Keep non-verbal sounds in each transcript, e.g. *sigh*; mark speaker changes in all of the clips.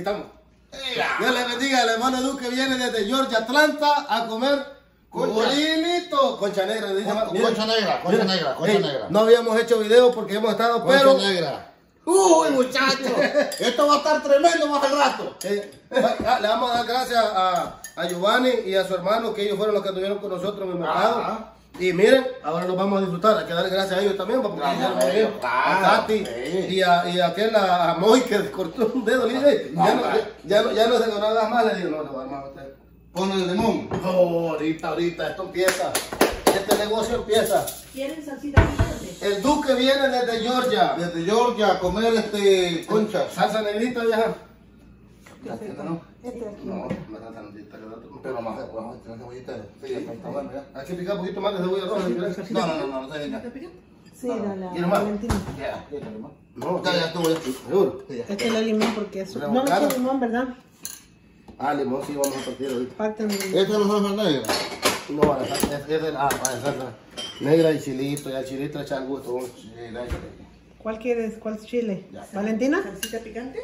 Speaker 1: aquí estamos. Dios le bendiga, el hermano Duque viene desde Georgia, Atlanta, a comer Colinito. Concha negra, dice.
Speaker 2: Concha negra, concha negra, concha
Speaker 1: ey,
Speaker 2: negra.
Speaker 1: No habíamos hecho video porque hemos estado,
Speaker 2: Concha
Speaker 1: pero.
Speaker 2: negra. Uy, muchachos. *laughs* Esto va a estar tremendo más al rato.
Speaker 1: Eh, ah, le vamos a dar gracias a, a Giovanni y a su hermano, que ellos fueron los que estuvieron con nosotros en el mercado.
Speaker 2: Ajá.
Speaker 1: Y miren, ahora nos vamos a disfrutar. Hay que darle gracias a ellos también, porque
Speaker 2: Claro, claro,
Speaker 1: a Tati
Speaker 2: sí.
Speaker 1: y, a, y a aquel, a, Moy, que *laughs* cortó un dedo. Le dije, ya, no, ya, ya no, ya no se nada más. Le digo, no, armar a usted.
Speaker 2: Pon el limón.
Speaker 1: Oh, ahorita, ahorita, esto empieza. Este negocio empieza.
Speaker 3: ¿Quieren salsita picante?
Speaker 1: El Duque viene desde Georgia.
Speaker 2: Desde Georgia a comer este conchas.
Speaker 1: Salsa negrita, vieja.
Speaker 2: ¿No?
Speaker 3: Este aquí.
Speaker 1: No, me da tantita, que da-
Speaker 2: Pero más, vamos a tener cebollita. Sí, está bueno ya.
Speaker 1: Hay que picar un poquito más de cebolla roja. ¿sí?
Speaker 2: No, no, no, no, no diga.
Speaker 3: Sí, dale.
Speaker 1: ¿Quiere más?
Speaker 2: Ya, ya, ya, limón.
Speaker 1: No,
Speaker 2: Ya, ya estuvo, ya.
Speaker 1: ¿Seguro?
Speaker 3: Este le limón porque es. No
Speaker 1: claro.
Speaker 3: eché limón, ¿verdad?
Speaker 1: Ah, limón sí vamos a partir ahorita.
Speaker 3: Parten limón.
Speaker 2: Esta es la salsa negra.
Speaker 1: No, la salsa- es, es, el- ah, ah, es salsa negra y chilito, ya el chilito le echa al gusto.
Speaker 2: la.
Speaker 3: ¿Cuál quieres? ¿Cuál chile? ¿Valentina?
Speaker 4: ¿Salsita picante?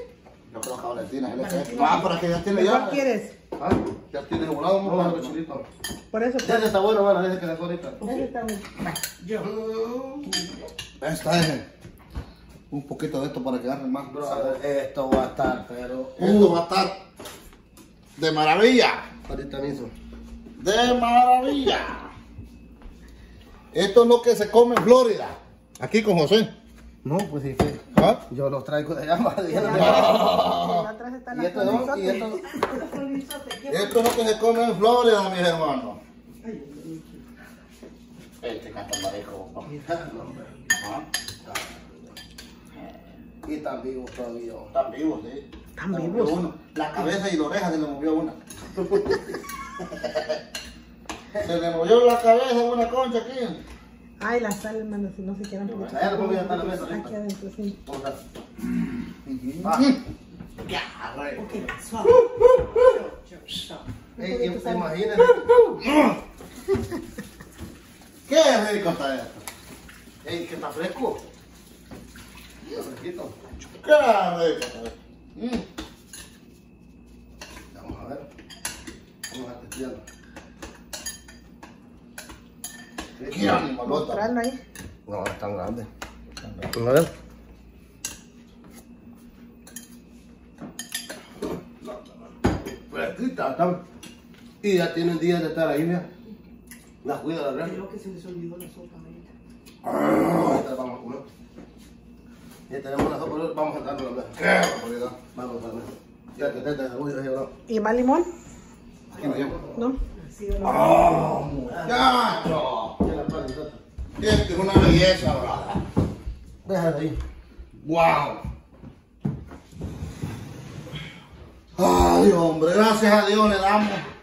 Speaker 2: Yo creo que Valentina es la que. Ah, para que ya tiene
Speaker 3: ¿Cuál
Speaker 2: ya.
Speaker 3: quieres?
Speaker 1: Ah,
Speaker 2: Ya tiene volado,
Speaker 1: vamos a
Speaker 2: vamos
Speaker 1: ver el chilito.
Speaker 3: Por eso.
Speaker 1: Ese está bueno, bueno, ese que dejó ahorita.
Speaker 3: Ese está bien.
Speaker 2: Esta es un poquito de esto para que agarre más.
Speaker 1: Brother, esto va a estar, pero...
Speaker 2: Esto va a estar de maravilla.
Speaker 1: Ahorita mismo.
Speaker 2: De maravilla. Esto es lo que se come en Florida. Aquí con José.
Speaker 1: No, pues sí, sí.
Speaker 2: ¿Ah?
Speaker 1: Yo los traigo de allá, madre.
Speaker 3: Y atrás está
Speaker 1: Y
Speaker 3: la
Speaker 1: esto no, y esto...
Speaker 2: Esto es lo que se come en Florida, mis hermanos. Este canta el marisco. ¿Ah?
Speaker 1: Y están vivos todavía.
Speaker 2: Están vivos, sí.
Speaker 3: Están
Speaker 2: Se
Speaker 3: vivos.
Speaker 2: movió uno. La cabeza y la oreja se le movió una. *laughs* se le movió la cabeza una concha aquí.
Speaker 3: Ay, la sal, hermano, si no se
Speaker 1: lo la mesa
Speaker 3: Aquí adentro, sí.
Speaker 1: ¿Cómo está?
Speaker 2: Ah. Ya, rey.
Speaker 4: Ok, suave.
Speaker 1: Ey, im- imagínense. *laughs*
Speaker 2: Qué rico está esto.
Speaker 1: Ey, que está fresco. Está fresquito.
Speaker 2: Qué rico está esto. Mm.
Speaker 1: Vamos a ver. Vamos a testearlo.
Speaker 2: Qué animalota.
Speaker 3: Mostrarlo ahí.
Speaker 1: No, es tan grande. A ver. Fresquita, están. Ya tienen días de estar ahí, mira. La cuida la verdad.
Speaker 4: Creo que se les olvidó la sopa ahorita.
Speaker 1: Ahorita la vamos a comer. Ya tenemos la sopa, vamos a darle la.
Speaker 2: Qué barbaridad.
Speaker 1: Vamos a ver. Ya que te te llevar.
Speaker 3: ¿Y más limón?
Speaker 2: Aquí no llevo.
Speaker 3: ¿No?
Speaker 4: Así de
Speaker 2: ¡Ah, muchacho!
Speaker 1: Ya la pagan, tata.
Speaker 2: Esto es una belleza, ¿verdad?
Speaker 1: Déjala ahí.
Speaker 2: ¡Wow! Ay, hombre, gracias a Dios le damos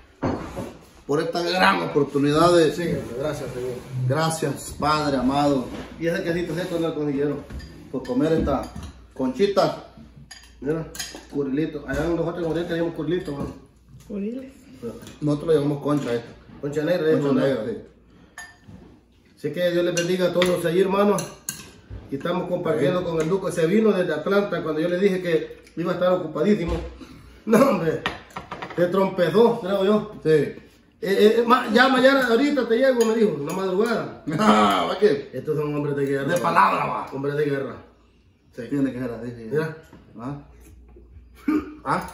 Speaker 2: por esta gran oportunidad de...
Speaker 1: Sí, gracias, señor.
Speaker 2: Gracias, Padre amado,
Speaker 1: Y ese quesito seco no lo consiguieron.
Speaker 2: por comer esta conchita.
Speaker 1: Mira, curilito. Allá en los otros tenemos curilito, mano.
Speaker 3: Uriles.
Speaker 2: Nosotros le llamamos concha esta.
Speaker 1: Concha negra,
Speaker 2: Concha
Speaker 1: ¿no?
Speaker 2: negra, sí.
Speaker 1: Así que Dios les bendiga a todos ahí, hermanos. Y estamos compartiendo con el Duque. Se vino desde Atlanta cuando yo le dije que iba a estar ocupadísimo. No, hombre. Se trompezó, creo yo.
Speaker 2: Sí.
Speaker 1: Eh, eh, ma- ya mañana, ahorita te llego, me dijo, una madrugada. *laughs*
Speaker 2: Ah, ¿va qué?
Speaker 1: Estos son hombres de guerra.
Speaker 2: De palabra, va.
Speaker 1: Hombres de guerra. Sí.
Speaker 2: Tiene que ser así. sí.
Speaker 1: Mira.
Speaker 2: ¿Ah? *laughs*
Speaker 1: Ah,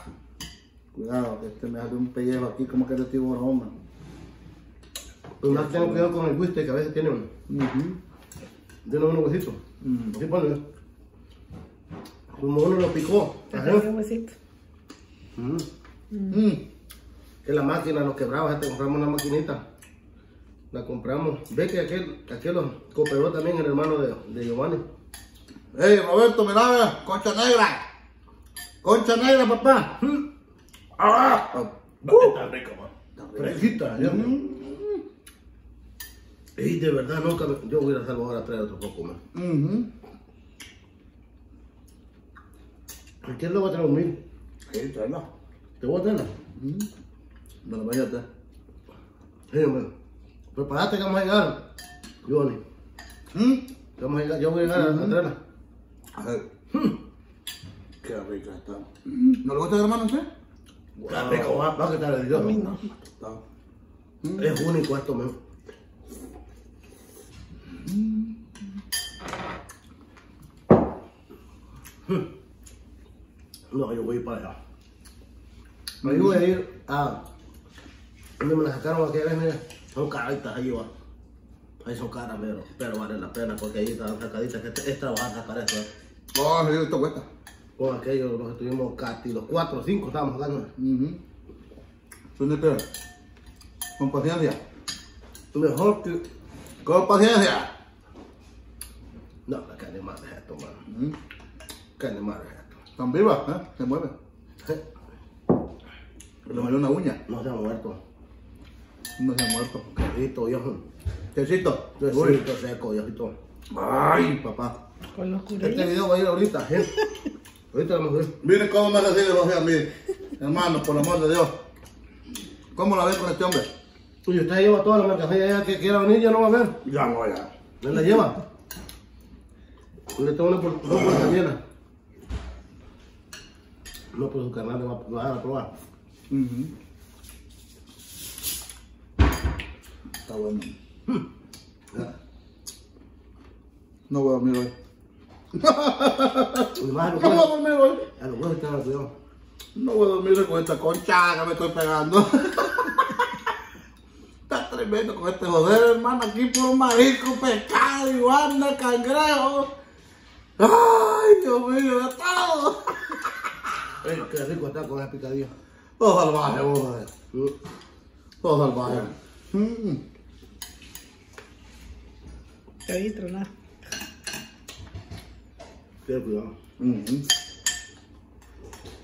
Speaker 2: Cuidado, que este me salió un pellejo aquí como que de tiburón, hombre.
Speaker 1: pues más tengo cuidado con el whisky que a veces tiene un, tiene unos huesitos.
Speaker 2: Mm.
Speaker 1: Así pone. Como uno lo picó. Ajá.
Speaker 3: Ese huesito.
Speaker 1: Mm.
Speaker 2: Mm.
Speaker 1: Que la máquina nos quebraba, gente, compramos una maquinita. La compramos. Ve que aquel, aquel lo cooperó también el hermano de, de Giovanni.
Speaker 2: Ey, Roberto, mira, concha negra. Concha negra, papá. Mm. Ah.
Speaker 1: Está rico, man. Fresquita, Dios mío. Y de verdad nunca me- Yo voy a ir a Salvador a traer otro poco más.
Speaker 2: Ujú.
Speaker 1: ¿Quién lo va a traer un mil?
Speaker 2: Sí, tráela.
Speaker 1: ¿Te voy a traerla?
Speaker 2: Me la vaya a.
Speaker 1: Sí, hombre. Prepárate que vamos a llegar, Giovanni.
Speaker 2: Mm.
Speaker 1: Vamos a llegar, yo voy a llegar a- a traerla.
Speaker 2: A ver. Qué rica está. ¿No le gusta hermano usted?
Speaker 1: Está rico, va, va que delicioso.
Speaker 3: no.
Speaker 2: Está.
Speaker 1: Es único esto, men. No, yo voy para allá. Yo voy a ir a... Donde me la sacaron aquella vez, mira. Son caritas ahí, va. Ahí son caras, pero, pero vale la pena porque ahí están sacaditas. Que es, trabajar sacar esto. ¿eh?
Speaker 2: Oh, sí, esto cuesta.
Speaker 1: Con aquellos, los estuvimos casi los cuatro o cinco estábamos sacando.
Speaker 2: Mhm. Súnete. Con paciencia.
Speaker 1: Mejor que...
Speaker 2: Con paciencia.
Speaker 1: No, la carne más es esto, mano. Carne más es esto.
Speaker 2: Están vivas, ¿eh? Se mueven.
Speaker 1: Eh,
Speaker 2: Le salió una uña.
Speaker 1: No se ha muerto.
Speaker 2: No se ha muerto.
Speaker 1: Quesito, viejo.
Speaker 2: Quesito.
Speaker 1: Quesito seco, viejito.
Speaker 2: Ay, papá.
Speaker 3: Con los
Speaker 1: Este video va a ir ahorita, gente. *laughs* Ahorita vamos a ver.
Speaker 2: Miren cómo me recibe José a mí. Hermano, por el amor de Dios. ¿Cómo la ven con este hombre?
Speaker 1: Uy, usted lleva toda la mercancía ya que quiera venir, ya no va a ver.
Speaker 2: Ya no, ya.
Speaker 1: ¿Me la lleva? Le tengo una por dos puertas llenas. No, pues su carnal le va, lo van a probar.
Speaker 2: Mhm. Está bueno.
Speaker 1: Ya.
Speaker 2: No voy a dormir hoy.
Speaker 1: Y más a los
Speaker 2: No voy a dormir hoy.
Speaker 1: A los huevos están cuidado.
Speaker 2: No voy a dormir con esta concha que me estoy pegando. Está tremendo con este joder, hermano. Aquí puro marisco, pescado, iguana, cangrejo. Ay, Dios mío, de todo.
Speaker 1: Qué rico está con esa picadilla.
Speaker 2: Todo salvaje, vos, joder. Todo salvaje. Mm.
Speaker 3: Te oí tronar.
Speaker 1: Ten cuidado.
Speaker 2: Mhm.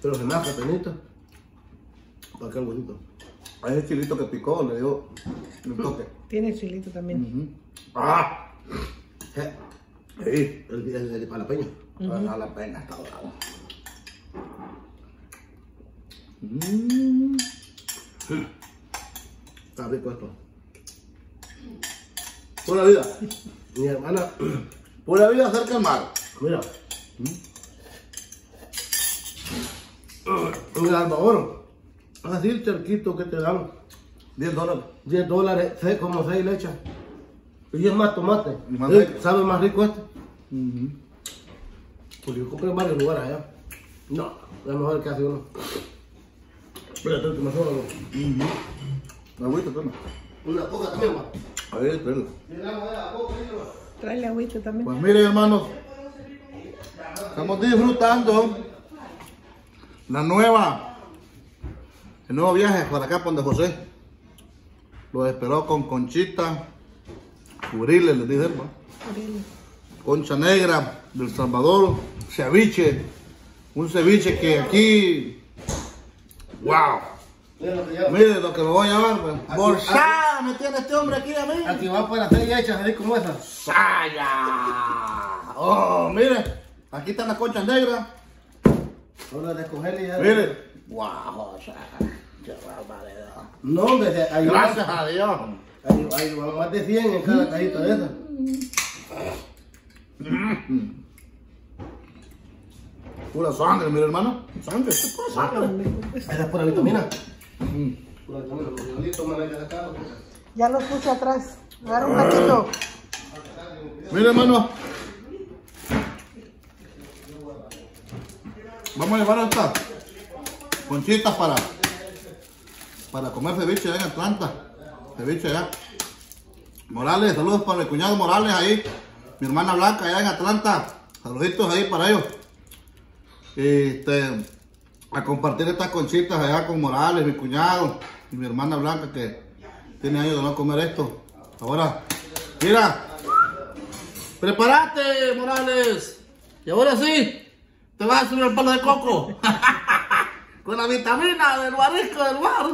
Speaker 1: Pero se marca penita. Para acá el huevito.
Speaker 2: A ese chilito que picó le dio un toque.
Speaker 3: Tiene chilito también.
Speaker 2: Mhm. ¡Ah!
Speaker 1: Eh,
Speaker 2: Sí.
Speaker 1: El, el, el de palapeño.
Speaker 2: A la pena está bravo. Mm.
Speaker 1: Está rico esto.
Speaker 2: Pura vida. *laughs*
Speaker 1: Mi hermana, *clears throat*
Speaker 2: Pura vida cerca del mar.
Speaker 1: mira. En el albador, así el charquito que te dan
Speaker 2: 10 dólares.
Speaker 1: 10 dólares, seis- como 6 lechas. Y es más tomate.
Speaker 2: Más
Speaker 1: Sí,
Speaker 2: rico.
Speaker 1: ¿Sabe más rico este?
Speaker 2: Mhm.
Speaker 1: Pues yo compré en varios lugares allá. No, es mejor que hace uno. Tú que me sobra, ¿no?
Speaker 2: Me agüita, toma.
Speaker 1: Una coca también, va.
Speaker 2: A ver.
Speaker 3: Tráele agüita también.
Speaker 2: Pues miren, hermanos. Estamos disfrutando la nueva, el nuevo viaje para acá, donde José. Lo esperó con conchita, curiles, les dije, hermano. Concha negra del Salvador, ceviche, un ceviche que aquí, wow, mire lo que me voy a llevar, pues. Bolsada me tiene este hombre aquí a mí,
Speaker 1: Aquí va para seis hechas, así como esa.
Speaker 2: saya, oh, mire, aquí están las conchas negras,
Speaker 1: Ahora de escogerle ya.
Speaker 2: mire, wow, o sea, qué barbaridad,
Speaker 1: No, hombre, va-
Speaker 2: gracias a Dios,
Speaker 1: van más de 100 en cada cajita de esa.
Speaker 2: pura sangre, mire hermano, sangre, es pura sangre,
Speaker 1: Esa es pura vitamina. Pura
Speaker 3: Ya los puse atrás. Agarra un taquito.
Speaker 2: Mire, hermano. Vamos a llevar estas conchitas para, para comer ceviche allá en Atlanta. Ceviche allá. Morales, saludos para mi cuñado Morales ahí. Mi hermana Blanca allá en Atlanta. Saluditos ahí para ellos. Este, a compartir estas conchitas allá con Morales, mi cuñado y mi hermana Blanca que tiene años de no comer esto. Ahora, mira, prepárate Morales. Y ahora sí, te vas a subir el palo de coco. *laughs* con la vitamina del marisco del mar.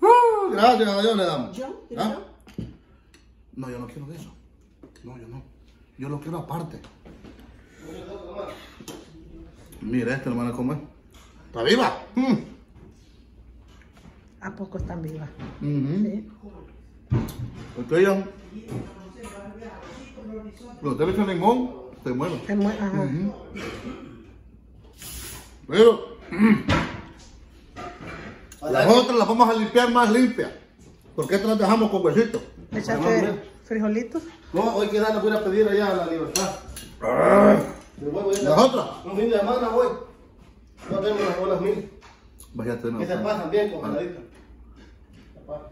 Speaker 2: Uh, gracias a Dios le damos.
Speaker 3: ¿Yo?
Speaker 2: ¿Ah? No, yo no quiero de eso. No, yo no. Yo lo quiero aparte. Mira este hermano cómo es. ¿Está viva? Mm.
Speaker 3: ¿A poco están vivas?
Speaker 2: Ujú.
Speaker 3: Sí.
Speaker 2: Porque ella. Pero usted le echa limón, se muere.
Speaker 3: Se mue- Ajá.
Speaker 2: Ujú. Pero las otras las vamos a limpiar más limpias. Porque estas las dejamos con huesitos.
Speaker 3: Echaste frijolitos.
Speaker 1: No, hoy que voy a pedir allá a la libertad. Me voy, voy a-
Speaker 2: Las otras.
Speaker 1: Un fin de semana voy. No tengo unas bolas mil.
Speaker 2: No.
Speaker 1: Que se pasan bien. Se pasan.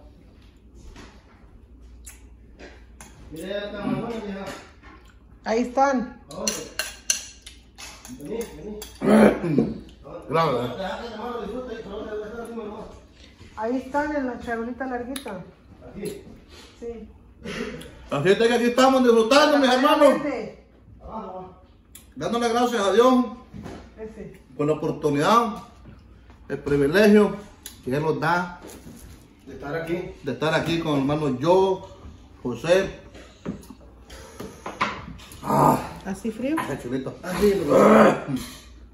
Speaker 1: Mira ya está más buena, vieja.
Speaker 3: Ahí están.
Speaker 1: Ahora. Vení, vení.
Speaker 3: Ahí están en la charolita larguita.
Speaker 1: Aquí.
Speaker 3: Sí.
Speaker 2: Así es que aquí estamos disfrutando, mis hermanos. Dándole gracias a Dios
Speaker 3: Ese.
Speaker 2: por la oportunidad, el privilegio que Él nos da
Speaker 1: De estar aquí.
Speaker 2: de estar aquí con hermanos yo, José. Ah,
Speaker 3: Así frío.
Speaker 2: chulito.
Speaker 1: Así, lo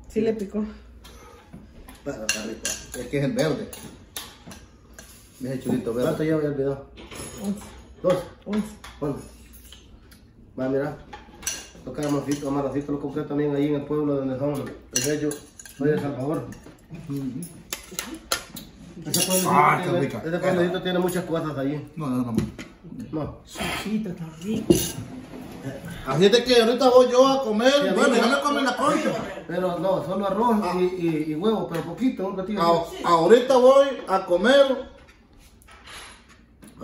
Speaker 3: Sí le picó.
Speaker 2: Pero está rico. Es que es el verde. Ese chulito verde.
Speaker 1: ¿Cuánto lleva ya el video?
Speaker 3: Once.
Speaker 1: Dos.
Speaker 3: Once.
Speaker 1: Bueno. Va, mira. Toca amarcito, amarracito lo compré también ahí en el pueblo donde son el hecho. Soy de Salvador. Ese
Speaker 2: Ah, qué
Speaker 1: tiene,
Speaker 2: rica.
Speaker 1: ese pueblecito tiene muchas cosas allí.
Speaker 2: No, no, no.
Speaker 1: No.
Speaker 3: Chiquito, está rico.
Speaker 2: Así es de que ahorita voy yo a comer.
Speaker 1: Sí,
Speaker 2: bueno, ya me comí la concha.
Speaker 1: Pero no, solo arroz y, y, y huevo, pero poquito, un ratito.
Speaker 2: A- ahorita voy a comer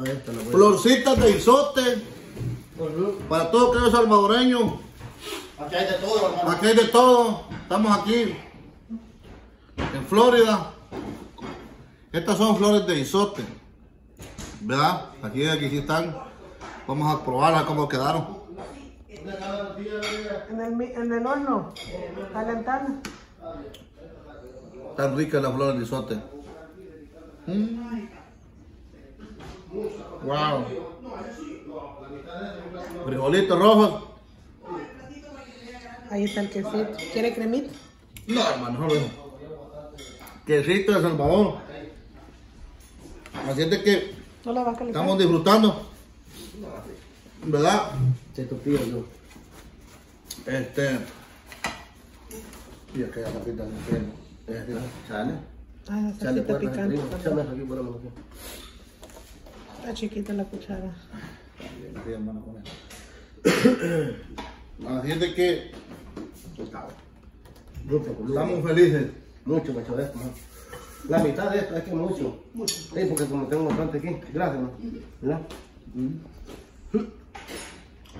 Speaker 1: Ahí está la
Speaker 2: florcitas de isote para todos aquellos salvadoreños.
Speaker 1: Aquí hay de todo, hermano.
Speaker 2: Aquí hay de todo. Estamos aquí en Florida. Estas son flores de isote. ¿Verdad? Aquí, aquí sí están. Vamos a probarlas cómo quedaron.
Speaker 3: En el, en el horno. Calentando.
Speaker 2: Están ricas las flores de isote. Mm. Wow. Frijolitos rojos.
Speaker 3: Ahí está el quesito. ¿Quiere cremita?
Speaker 2: No, hermano, no. Quesito de Salvador. Así es de que
Speaker 3: la
Speaker 2: estamos disfrutando. ¿Verdad?
Speaker 1: Se tupía yo.
Speaker 2: Este. Y aquella papita de crema. Este,
Speaker 1: Sale.
Speaker 3: Ah,
Speaker 1: Sale puertas
Speaker 3: picante.
Speaker 1: de Échame aquí, aquí.
Speaker 3: Está chiquita la cuchara.
Speaker 2: Así es de que estamos felices.
Speaker 1: Mucho, mucho de esto. La mitad de esto es que mucho. Sí, porque como tengo bastante aquí. Gracias, ¿no? ¿Verdad?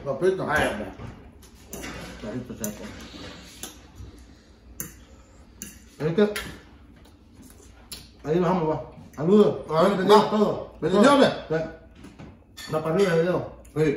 Speaker 2: Papita. Carito seco.
Speaker 1: Es que... Ahí bajamos, va. Saludos.
Speaker 2: A ver,
Speaker 1: todo.
Speaker 2: Bendiciones.
Speaker 1: Va para arriba el video.
Speaker 2: Sí.